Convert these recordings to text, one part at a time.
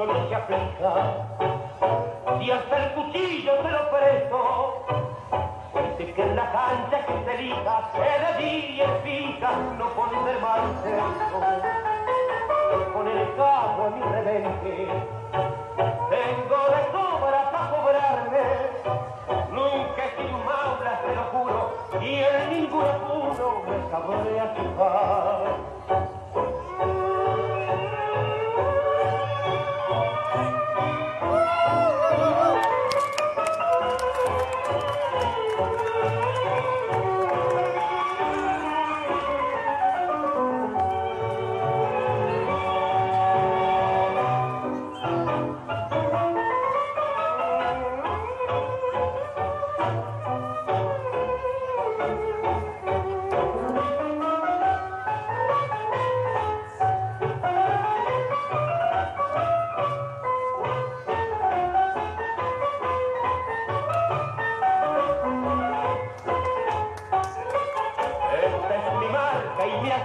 yo le eché a pescar. Y hasta el cuchillo se lo presto. Dice que en la cancha que se elija, el y el pica no pueden ser Con el cabo a mi revente, Tengo de cobra para cobrarme. Nunca he sido un maula, te lo juro, y en ningún apuro me sabré a tu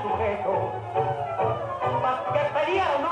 sujeto, para que pelear un.